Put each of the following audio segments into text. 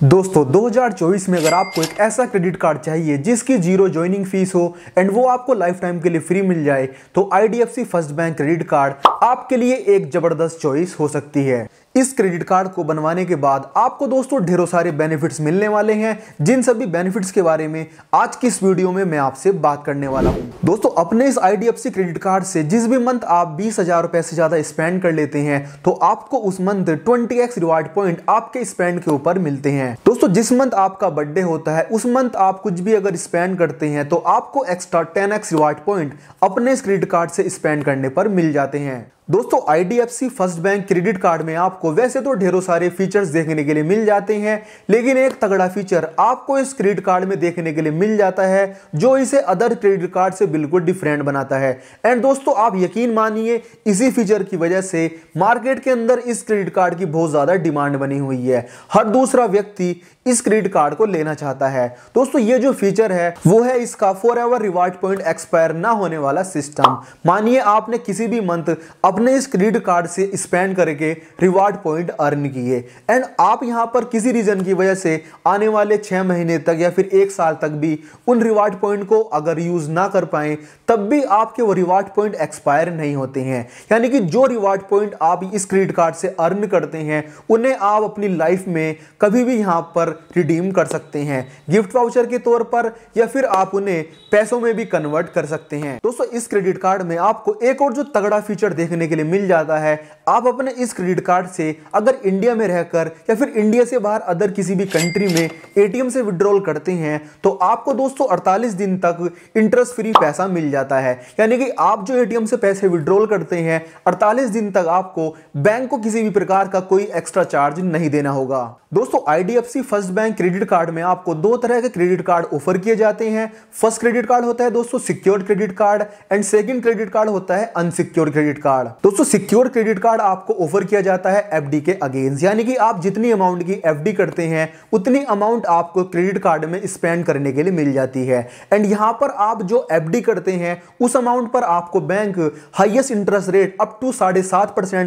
दोस्तों 2024 में अगर आपको एक ऐसा क्रेडिट कार्ड चाहिए जिसकी ज़ीरो ज्वाइनिंग फ़ीस हो एंड वो आपको लाइफ टाइम के लिए फ्री मिल जाए तो IDFC first bank credit card आपके लिए एक ज़बरदस्त चॉइस हो सकती है। इस क्रेडिट कार्ड को बनवाने के बाद आपको दोस्तों ढेरों सारे बेनिफिट्स मिलने वाले हैं। जिन सभी बेनिफिट्स के बारे में आज की इस वीडियो में मैं आपसे बात करने वाला हूँ। दोस्तों, अपने इस आईडीएफसी क्रेडिट कार्ड से जिस भी मंथ आप बीस हज़ार रुपए से ज़्यादा स्पेंड कर लेते हैं तो आपको उस month twenty X reward point आपके स्पेंड के ऊपर मिलते हैं। दोस्तों, जिस मंथ आपका बर्थडे होता है, उस मंथ आप कुछ भी अगर स्पेंड करते हैं तो आपको extra ten X reward point अपने क्रेडिट कार्ड से स्पेंड करने पर मिल जाते हैं। दोस्तों IDFC first bank credit card में आपको वैसे तो ढेरों सारे फीचर्स देखने के लिए मिल जाते हैं, लेकिन एक तगड़ा फीचर आपको इस क्रेडिट कार्ड में देखने के लिए मिल जाता है, जो इसे अदर क्रेडिट कार्ड से बिल्कुल डिफरेंट बनाता है। एंड दोस्तों, आप यकीन मानिए, इसी फीचर की वजह से मार्केट के अंदर इस क्रेडिट कार्ड की बहुत ज़्यादा डिमांड बनी हुई है। हर दूसरा व्यक्ति इस क्रेडिट कार्ड को लेना चाहता है। दोस्तों, ये जो फीचर है, वो है इसका forever reward point expire ना होने वाला सिस्टम मानिए, आपने किसी भी मंथ अपने इस क्रेडिट कार्ड से स्पेंड करके रिवार्ड पॉइंट अर्न किए। एंड आप यहाँ पर किसी रीजन की वजह से आने वाले छह महीने तक या फिर एक साल तक भी उन रिवार्ड पॉइंट को अगर यूज़ ना कर पाए, तब भी आपके वो रिवार्ड पॉइंट एक्सपायर नहीं होते हैं। यानी कि जो रिवार्ड पॉइंट आप इस क्रेडिट कार्ड से अर्न करते हैं, उन्हें आप अपनी लाइफ में कभी भी यहाँ पर रिडीम कर सकते हैं गिफ्ट वाउचर के तौर पर, या फिर आप उन्हें पैसों में भी कन्वर्ट कर सकते हैं। दोस्तों, इस क्रेडिट कार्ड में आपको एक और जो तगड़ा फीचर देखने के लिए मिल जाता है, आप अपने इस क्रेडिट कार्ड से अगर इंडिया में रहकर, या फिर इंडिया से बाहर अदर किसी भी कंट्री में एटीएम से विड्रॉल करते हैं तो आपको दोस्तों 48 दिन तक इंटरेस्ट फ्री पैसा मिल जाता है। यानी कि आप जो एटीएम से पैसे विड्रॉल करते हैं 48 दिन तक आपको बैंक को किसी भी प्रकार का कोई एक्स्ट्रा चार्ज नहीं देना होगा। दोस्तों IDFC first bank credit card में आपको दो तरह के क्रेडिट कार्ड ऑफ़र किए जाते हैं। फ़र्स्ट क्रेडिट कार्ड होता है दोस्तों secured credit card and second credit card होता है अनसिक्योर्ड क्रेडिट कार्ड। दोस्तों सिक्योर क्रेडिट कार्ड आपको ऑफ़र किया जाता है एफडी के अगेंस्ट। यानी कि आप जितनी अमाउंट की एफडी करते हैं, उतनी अमाउंट आपको क्रेडिट कार्ड में स्पेंड करने के लिए मिल जाती है। एंड यहाँ पर आप जो एफडी करते हैं, उस अमाउंट पर आपको bank highest interest rate up to साढ़े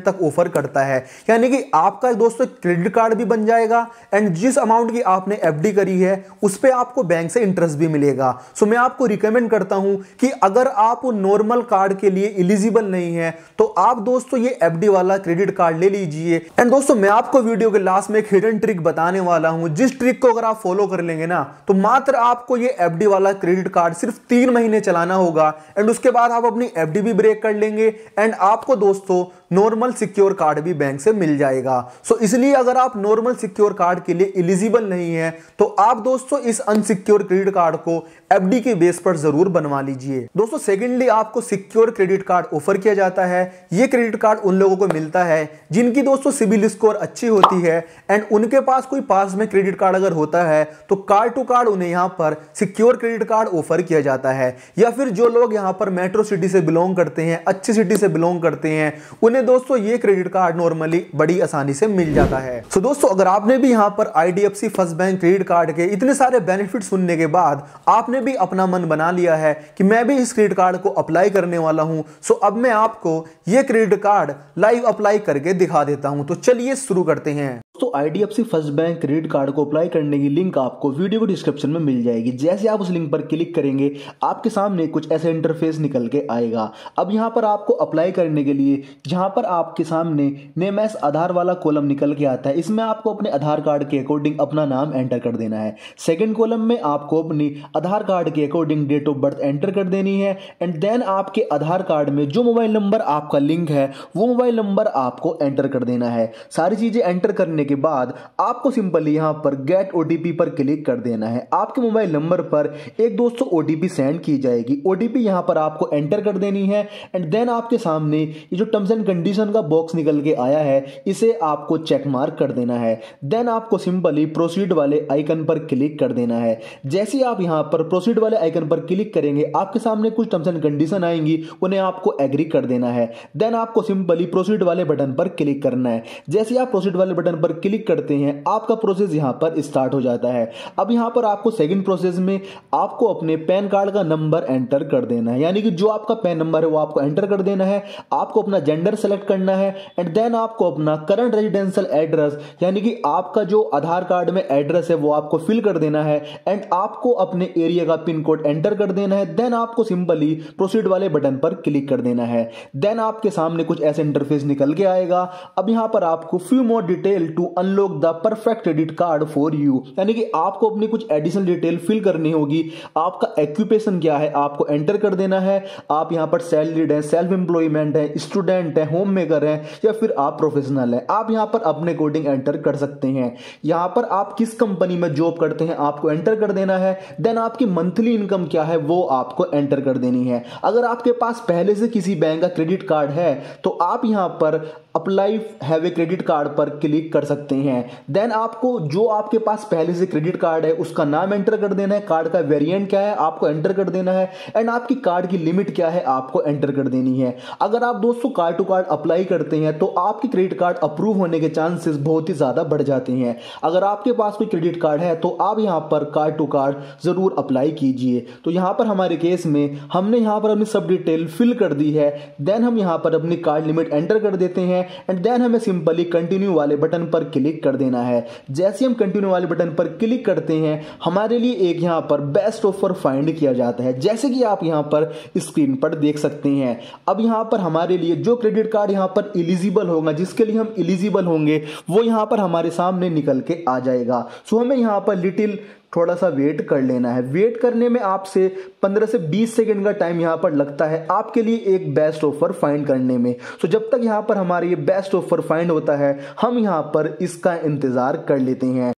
तक ऑफ़र करता है। यानी कि आपका दोस्तों क्रेडिट कार्ड भी बन जाएगा एंड जिस अमाउंट की आपने एफडी करी है, उस पर आपको बैंक से इंटरेस्ट भी मिलेगा। सो मैं आपको रिकमेंड करता हूँ कि अगर आप नॉर्मल कार्ड के लिए इलिजिबल नहीं है तो आप दोस्तों ये एफडी वाला क्रेडिट कार्ड ले लीजिए। एंड दोस्तों, मैं आपको वीडियो के लास्ट में एक हिडन ट्रिक बताने वाला हूँ। जिस ट्रिक को अगर आप फॉलो कर लेंगे ना तो मात्र आपको ये एफडी वाला क्रेडिट कार्ड सिर्फ़ तीन महीने चलाना होगा। एंड उसके बाद आप अपनी एफडी भी ब्रेक कर लेंगे। एंड आपको दोस्तों नॉर्मल सिक्योर कार्ड भी बैंक से मिल जाएगा। सो so, इसलिए अगर आप नॉर्मल सिक्योर कार्ड के लिए इलिजिबल नहीं है तो आप दोस्तों इस अनसिक्योर क्रेडिट कार्ड को एफडी के बेस पर ज़रूर बनवा लीजिए। दोस्तों सेकेंडली आपको सिक्योर क्रेडिट कार्ड ऑफ़र किया जाता है। ये क्रेडिट कार्ड उन लोगों को मिलता है जिनकी दोस्तों सिविल स्कोर अच्छी होती है एंड उनके पास कोई पास में क्रेडिट कार्ड अगर होता है तो कार्ड टू कार्ड उन्हें यहाँ पर सिक्योर क्रेडिट कार्ड ऑफ़र किया जाता है। या फिर जो लोग यहाँ पर मेट्रो सिटी से बिलोंग करते हैं अच्छी सिटी से बिलोंग करते हैं उन्हें दोस्तों, ये क्रेडिट कार्ड नॉर्मली बड़ी आसानी से मिल जाता है। सो दोस्तों, अगर आपने भी यहाँ पर IDFC first bank credit card के इतने सारे बेनिफिट सुनने के बाद आपने भी अपना मन बना लिया है कि मैं भी इस क्रेडिट कार्ड को अप्लाई करने वाला हूँ सो अब मैं आपको ये क्रेडिट कार्ड लाइव अप्लाई करके दिखा देता हूँ। तो चलिए शुरू करते हैं। तो IDFC first bank credit card को अप्लाई करने की लिंक आपको वीडियो को डिस्क्रिप्शन में मिल जाएगी। जैसे आप उस लिंक पर क्लिक करेंगे, आपके सामने कुछ ऐसे इंटरफेस निकल के आएगा। अब यहाँ पर आपको अप्लाई करने के लिए, जहाँ पर आपके सामने नेम एस आधार वाला कॉलम निकल के आता है। इसमें आपको अपने आधार कार्ड के अकॉर्डिंग अपना नाम एंटर कर देना है। सेकेंड कॉलम में आपको अपनी आधार कार्ड के according date of birth enter कर देनी है। एंड देन आपके आधार कार्ड में जो मोबाइल नंबर आपका लिंक है, वो मोबाइल नंबर आपको एंटर कर देना है। सारी चीज़ें एंटर करने के बाद आपको सिंपली यहाँ पर गेट ओटीपी पर क्लिक कर देना है। आपके मोबाइल नंबर पर एक दोस्तों ओटीपी सेंड की जाएगी। ओटीपी यहाँ पर आपको एंटर कर देनी है एंड देन आपके सामने ये जो टर्म्स एंड कंडीशन का बॉक्स निकल के आया है, इसे आपको चेक मार्क कर देना है। देन आपको सिंपली प्रोसीड वाले आइकन पर क्लिक कर देना है। जैसे आप यहाँ पर प्रोसीड वाले आइकन पर क्लिक करेंगे, आपके सामने कुछ टर्म्स एंड कंडीशन आएँगी, उन्हें आपको एग्री कर देना है। देन आपको सिंपली प्रोसीड वाले बटन पर क्लिक करना है। जैसे आप प्रोसीड वाले बटन पर क्लिक करते हैं, आपका प्रोसेस यहाँ पर स्टार्ट हो जाता है। अब यहाँ पर आपको सेकंड प्रोसेस में आपको अपने पैन कार्ड का नंबर एंटर कर देना है। यानी कि जो आपका पैन नंबर है, वो आपको एंटर कर देना है। आपको अपना जेंडर सेलेक्ट करना है एंड देन आपको अपना करंट रेजिडेंशियल एड्रेस यानी कि आपका जो आधार कार्ड में एड्रेस है, वो आपको फिल कर देना है एंड आपको अपने एरिया का पिन कोड एंटर कर देना है। देन आपको सिंपली प्रोसीड वाले बटन पर क्लिक कर देना है। देन आपके सामने कुछ ऐसे इंटरफेस निकल के आएगा। अब यहाँ पर आपको few more detail to unlock the perfect credit card for you यानी कि आपको अपनी कुछ एडिशनल डिटेल फिल करनी होगी। आपका एक्यूपेशन क्या है? आपको एंटर कर देना है। आप यहाँ पर सैलरीड है सेल्फ एम्प्लॉयमेंट है स्टूडेंट है होम मेकर है, या फिर आप प्रोफेशनल है। आप यहाँ पर अपने कोडिंग एंटर कर सकते हैं। यहाँ पर आप किस कंपनी में जॉब करते हैं, आपको एंटर कर देना है। देन आपकी मंथली इनकम क्या है, वो आपको एंटर कर देनी है। अगर आपके पास पहले से किसी बैंक का क्रेडिट कार्ड है तो आप यहाँ पर apply have a credit card पर क्लिक कर सकते हैं। देन आपको जो आपके पास पहले से क्रेडिट कार्ड है, उसका नाम एंटर कर देना है। कार्ड का वेरिएंट क्या है, आपको एंटर कर देना है। एंड आपकी कार्ड की लिमिट क्या है, आपको एंटर कर देनी है। अगर आप दोस्तों कार्ड टू कार्ड अप्लाई करते हैं तो आपकी क्रेडिट कार्ड अप्रूव होने के चांसेस बहुत ही ज़्यादा बढ़ जाते हैं। अगर आपके पास कोई क्रेडिट कार्ड है तो आप यहाँ पर कार्ड टू कार्ड ज़रूर अप्लाई कीजिए। तो यहाँ पर हमारे केस में हमने यहाँ पर अपनी सब डिटेल फिल कर दी है। देन हम यहाँ पर अपनी कार्ड लिमिट एंटर कर देते हैं। एंड देन हमें सिंपली कंटिन्यू वाले बटन पर क्लिक कर देना है। जैसे हम कंटिन्यू वाले बटन पर क्लिक करते हैं, हमारे लिए एक यहाँ पर बेस्ट ऑफ़र फाइंड किया जाता है। जैसे कि आप यहाँ पर स्क्रीन पर देख सकते हैं। अब यहाँ पर हमारे लिए जो क्रेडिट कार्ड यहाँ पर इलिजिबल होगा, जिसके लिए हम इलिजिबल होंगे, वो यहाँ पर हमारे सामने निकल के आ जाएगा। सो हमें यहाँ पर लिटिल थोड़ा सा वेट कर लेना है। वेट करने में आपसे 15 से 20 सेकेंड का टाइम यहाँ पर लगता है आपके लिए एक बेस्ट ऑफ़र फाइंड करने में। सो जब तक यहाँ पर हमारे ये बेस्ट ऑफ़र फाइंड होता है, हम यहाँ पर इसका इंतज़ार कर लेते हैं।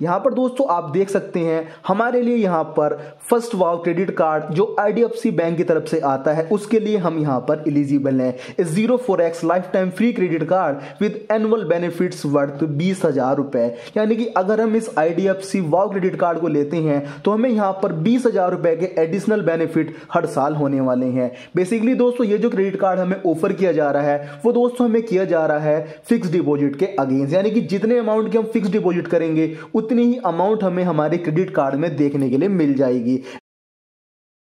यहाँ पर दोस्तों आप देख सकते हैं, हमारे लिए यहाँ पर फ़र्स्ट वाव क्रेडिट कार्ड जो आईडीएफसी बैंक की तरफ़ से आता है, उसके लिए हम यहाँ पर एलिजिबल हैं। Zero four X lifetime free credit card with annual benefits worth बीस हज़ार रुपए। यानी कि अगर हम इस आईडीएफसी वाव क्रेडिट कार्ड को लेते हैं तो हमें यहाँ पर बीस हज़ार रुपए के एडिशनल बेनिफिट हर साल होने वाले हैं। बेसिकली दोस्तों, ये जो क्रेडिट कार्ड हमें ऑफ़र किया जा रहा है, वो दोस्तों हमें किया जा रहा है फिक्स डिपोजिट के अगेंस्ट यानी कि जितने अमाउंट की हम फिक्स डिपोजिट करेंगे, उतनी ही अमाउंट हमें हमारे क्रेडिट कार्ड में देखने के लिए मिल जाएगी।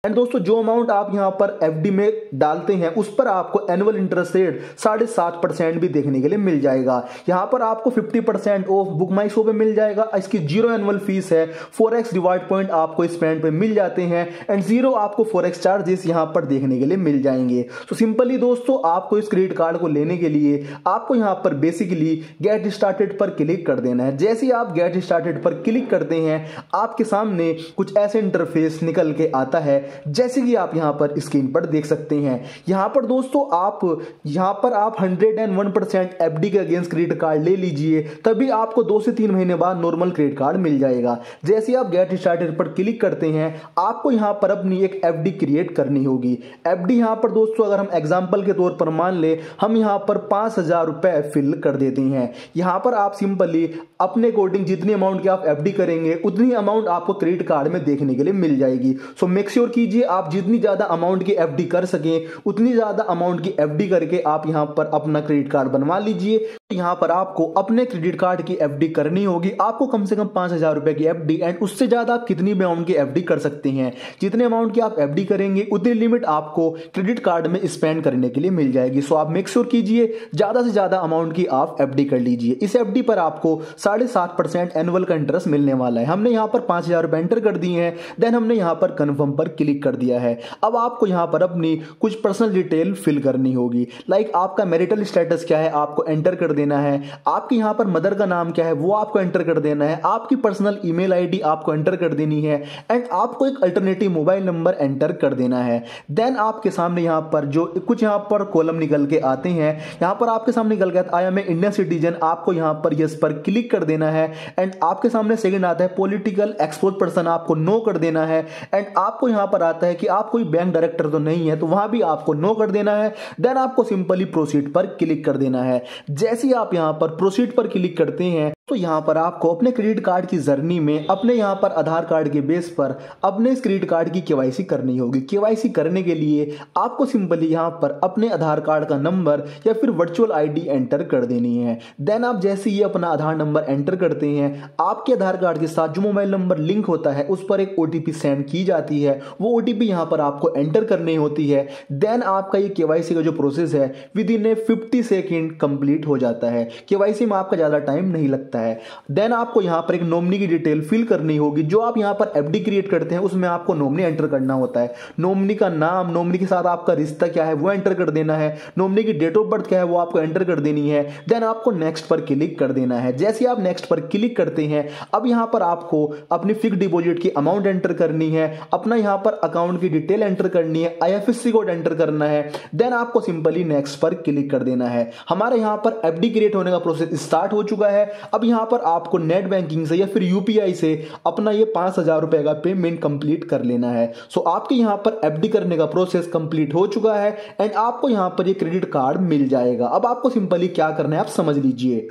एंड दोस्तों, जो अमाउंट आप यहाँ पर एफडी में डालते हैं, उस पर आपको एनुअल इंटरेस्ट रेट साढ़े सात परसेंट भी देखने के लिए मिल जाएगा। यहाँ पर आपको fifty percent off book my show पे मिल जाएगा। इसकी ज़ीरो एनुअल फ़ीस है। फोर एक्स रिवार्ड पॉइंट आपको इस पेंट पे मिल जाते हैं। एंड ज़ीरो आपको फोर एक्स चार्जेस यहाँ पर देखने के लिए मिल जाएँगे। तो सिंपली दोस्तों, आपको इस क्रेडिट कार्ड को लेने के लिए, आपको यहाँ पर बेसिकली गेट स्टार्टेड पर क्लिक कर देना है। जैसे ही आप गेट स्टार्टेड पर क्लिक करते हैं, आपके सामने कुछ ऐसे इंटरफेस निकल के आता है। जैसे कि आप यहाँ पर स्क्रीन पर देख सकते हैं। यहाँ पर दोस्तों, आप, यहाँ पर आप 101 परसेंट एफ़ के अगेंस्ट क्रेडिट कार्ड ले लीजिए, तभी आपको दो से तीन महीने बाद नॉर्मल क्रेडिट कार्ड मिल जाएगा। जैसे आप गेट स्टार्टेड पर क्लिक करते हैं, आपको यहाँ पर अपनी एक एफडी क्रिएट करनी होगी। एफ़ यहाँ पर दोस्तों, अगर हम एग्ज़ाम्पल के तौर पर मान ले, हम यहाँ पर पाँच हज़ार रुपए फिल कर देते हैं। यहाँ पर आप सिंपली अपने अकॉर्डिंग जितनी अमाउंट की आप एफ़ करेंगे, उतनी अमाउंट आपको क्रेडिट कार्ड में देखने के लिए मिल जाएगी। सो मेक श्योर कीजिए, आप जितनी ज़्यादा अमाउंट की एफडी कर सकें, उतनी ज़्यादा अमाउंट की एफडी करके आप यहाँ पर अपना क्रेडिट कार्ड बनवा लीजिए। यहाँ पर आपको अपने क्रेडिट कार्ड की एफडी करनी होगी। आपको कम से कम पाँच हज़ार रुपए की एफडी एंड उससे ज़्यादा आप कितनी भी अमाउंट की एफडी कर सकते हैं। जितने अमाउंट की आप एफडी करेंगे, उतनी लिमिट आपको क्रेडिट कार्ड में स्पेंड करने के लिए मिल जाएगी। सो आप मेक श्योर कीजिए, ज़्यादा से ज़्यादा अमाउंट की आप एफडी कर लीजिए। इस एफडी पर आपको साढ़े सात परसेंट एनुअल का इंटरेस्ट मिलने वाला है। हमने यहाँ पर पाँच हज़ार रुपए एंटर कर दिए हैं। देन हमने यहाँ पर कन्फर्म पर क्लिक कर दिया है। अब आपको यहाँ पर अपनी कुछ पर्सनल डिटेल फिल करनी होगी। लाइक आपका मैरिटल स्टेटस क्या है, आपको एंटर कर देना है। आपके यहाँ पर मदर का नाम क्या है, वो आपको एंटर कर देना है। आपकी पर्सनल ईमेल आईडी आपको एंटर कर देनी है। एंड आपको एक अल्टरनेटिव मोबाइल नंबर एंटर कर देना है। देन आपके सामने यहाँ पर जो कुछ यहाँ पर कॉलम निकल के आते हैं, यहाँ पर आपके सामने निकल गया एम ए इंडियन सिटीजन आपको यहाँ पर यस पर क्लिक कर देना है। एंड आपके सामने सेकंड आता है पॉलिटिकल एक्सपोर्ट पर्सन आपको नो कर देना है। एंड आपको यहाँ पर आता है कि आप कोई बैंक डायरेक्टर तो नहीं है तो वहाँ भी आपको नो कर देना है देन आपको सिंपली प्रोसीड पर क्लिक कर देना है। जैसे ही आप यहाँ पर प्रोसीड पर क्लिक करते हैं तो यहाँ पर आपको अपने क्रेडिट कार्ड की जर्नी में, अपने यहाँ पर आधार कार्ड के बेस पर, अपने इस क्रेडिट कार्ड की केवाईसी करनी होगी। केवाईसी करने के लिए आपको सिंपली यहाँ पर अपने आधार कार्ड का नंबर या फिर वर्चुअल आईडी एंटर कर देनी है। देन आप जैसे ही अपना आधार नंबर एंटर करते हैं, आपके आधार कार्ड के साथ जो मोबाइल नंबर लिंक होता है, उस पर एक ओटीपी सेंड की जाती है। वो ओ यहाँ पर आपको एंटर करनी होती है। देन आपका ये केवाईसी का जो प्रोसेस है, within a fifty second complete हो जाता है। केवाईसी में आपका ज़्यादा टाइम नहीं लगता है। देन आपको यहाँ पर एक नॉमनी की डिटेल फिल करनी होगी, जो आप यहाँ पर एफडी क्रिएट करते हैं, उसमें आपको नॉमनी एंटर करना होता है। नॉमनी का नाम नॉमनी के साथ आपका रिश्ता क्या है, वो एंटर कर देना है। नॉमनी की डेट ऑफ़ बर्थ क्या है, वो आपको एंटर कर देनी है। देन आपको नेक्स्ट पर क्लिक कर देना है। जैसे आप नेक्स्ट पर क्लिक करते हैं, अब यहाँ पर आपको अपनी फिक्स डिपॉजिट की अमाउंट एंटर करनी है, अपना यहाँ पर अकाउंट की डिटेल एंटर करनी है आईएफएससी कोड एंटर करना है। देन आपको सिंपली नेक्स्ट पर क्लिक कर देना है। हमारे यहाँ पर एफडी क्रिएट होने का प्रोसेस स्टार्ट हो चुका है। अब यहाँ पर आपको नेट बैंकिंग से या फिर यूपीआई से अपना ये पाँच हज़ार रुपए का पेमेंट कंप्लीट कर लेना है। सो आपके यहाँ पर एफडी करने का प्रोसेस कंप्लीट हो चुका है एंड आपको यहाँ पर ये क्रेडिट कार्ड मिल जाएगा। अब आपको सिंपली क्या करना है, आप समझ लीजिए।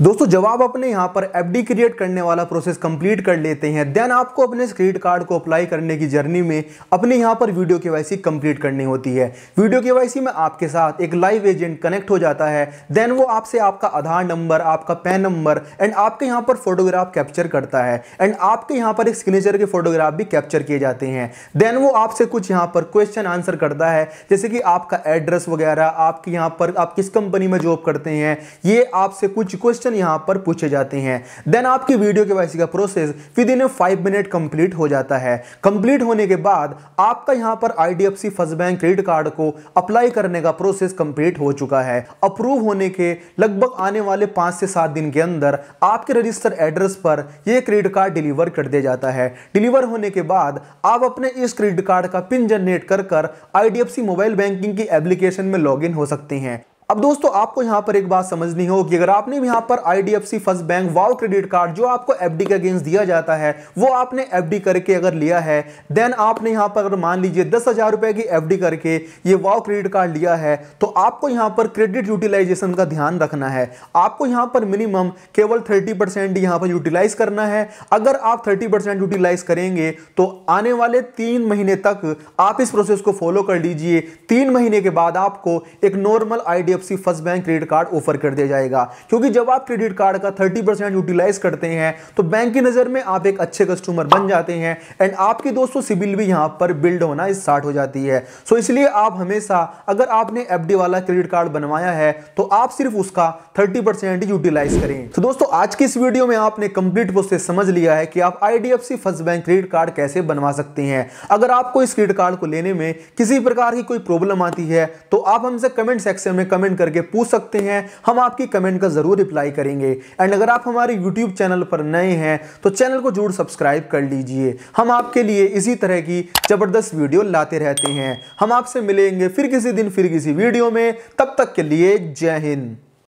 दोस्तों जब आप अपने यहाँ पर एफडी क्रिएट करने वाला प्रोसेस कंप्लीट कर लेते हैं। देन आपको अपने क्रेडिट कार्ड को अप्लाई करने की जर्नी में अपने यहाँ पर वीडियो केवाईसी कंप्लीट करनी होती है। वीडियो केवाईसी में आपके साथ एक लाइव एजेंट कनेक्ट हो जाता है। देन वो आपसे आपका आधार नंबर आपका पैन नंबर एंड आपके यहाँ पर फोटोग्राफ कैप्चर करता है। एंड आपके यहाँ पर एक सिग्नेचर के फोटोग्राफ भी कैप्चर किए जाते हैं। देन वो आपसे कुछ यहाँ पर क्वेश्चन आंसर करता है। जैसे कि आपका एड्रेस वगैरह, आपके यहाँ पर आप किस कंपनी में जॉब करते हैं, ये आपसे कुछ क्वेश्चन क्वेश्चन यहाँ पर पूछे जाते हैं। देन आपकी वीडियो के वाइसी का process within five minute complete हो जाता है। कंप्लीट होने के बाद आपका यहाँ पर IDFC first bank credit card को अप्लाई करने का प्रोसेस कंप्लीट हो चुका है। अप्रूव होने के लगभग आने वाले पाँच से सात दिन के अंदर आपके रजिस्टर एड्रेस पर यह क्रेडिट कार्ड डिलीवर कर दिया जाता है। डिलीवर होने के बाद आप अपने इस क्रेडिट कार्ड का पिन जनरेट कर कर आईडीएफसी मोबाइल बैंकिंग की एप्लीकेशन में लॉगिन हो सकते हैं। अब दोस्तों, आपको यहाँ पर एक बात समझनी हो कि अगर आपने भी यहाँ पर IDFC first bank wow credit card जो आपको एफडी के अगेंस्ट दिया जाता है, वो आपने एफडी करके अगर लिया है देन आपने यहाँ पर अगर मान लीजिए दस हज़ार रुपए की एफडी करके ये वाव क्रेडिट कार्ड लिया है तो आपको यहाँ पर क्रेडिट यूटिलाइजेशन का ध्यान रखना है। आपको यहाँ पर मिनिमम केवल थर्टी परसेंट यहाँ पर यूटिलाइज करना है। अगर आप थर्टी परसेंट यूटिलाइज करेंगे तो आने वाले तीन महीने तक आप इस प्रोसेस को फॉलो कर लीजिए। तीन महीने के बाद आपको एक normal ID H first bank credit card offer कर दिया जाएगा। क्योंकि जब आप क्रेडिट कार्ड का थर्टी परसेंट यूटिलाइज करते हैं तो बैंक की नज़र में आप एक अच्छे कस्टमर बन जाते हैं एंड आपकी दोस्तों सिबिल भी यहाँ पर बिल्ड होना स्टार्ट हो जाती है। सो इसलिए आप हमेशा, अगर आपने एफ़ वाला क्रेडिट कार्ड बनवाया है तो आप सिर्फ़ उसका थर्टी परसेंट यूटिलाइज करें। तो दोस्तों, आज की इस वीडियो में आपने कंप्लीट प्रोसेस समझ लिया है कि आप IDFC first bank credit card कैसे बनवा सकते हैं। अगर आपको इस क्रेडिट कार्ड को लेने में किसी प्रकार की कोई प्रॉब्लम आती है तो आप हमसे कमेंट सेक्शन में कमेंट कमेंट करके पूछ सकते हैं। हम आपकी कमेंट का ज़रूर रिप्लाई करेंगे। एंड अगर आप हमारे यूट्यूब चैनल पर नए हैं तो चैनल को ज़रूर सब्सक्राइब कर लीजिए। हम आपके लिए इसी तरह की ज़बरदस्त वीडियो लाते रहते हैं। हम आपसे मिलेंगे फिर किसी दिन, फिर किसी वीडियो में। तब तक के लिए जय हिंद।